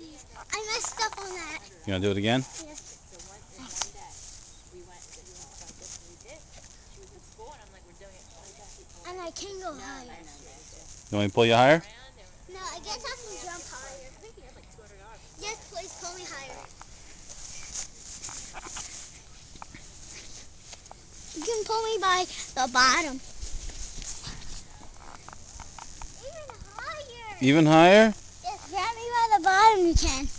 I messed up on that. You want to do it again? Yes. And I can go higher. You want me to pull you higher? No, I guess I can jump higher. Yes, please pull me higher. You can pull me by the bottom. Even higher. Even higher? Yes,